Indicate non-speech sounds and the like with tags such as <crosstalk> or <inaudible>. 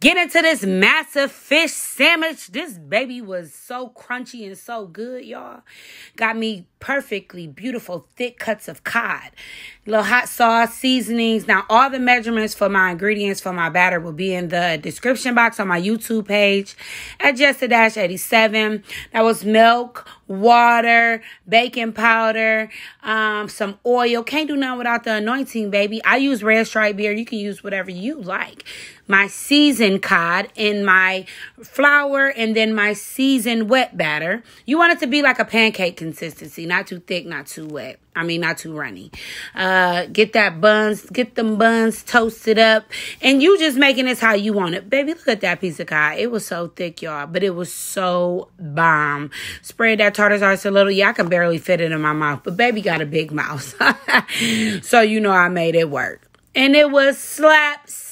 Get into this massive fish sandwich. This baby was so crunchy and so good, y'all. Got me perfectly beautiful thick cuts of cod. Little hot sauce, seasonings. Now, all the measurements for my ingredients for my batter will be in the description box on my YouTube page at JustADash 87. That was milk, water, baking powder, um, some oil. Can't do nothing without the anointing, baby. I use red stripe beer. You can use whatever you like. My cod in my flour and then my seasoned wet batter. You want it to be like a pancake consistency, not too thick, not too wet. I mean, not too runny. Uh, get that buns, get them buns toasted up, and you just making this how you want it, baby. Look at that piece of cod. It was so thick, y'all, but it was so bomb. Spread that tartar sauce a little. Yeah, I can barely fit it in my mouth, but baby got a big mouth, <laughs> so you know I made it work, and it was slap city.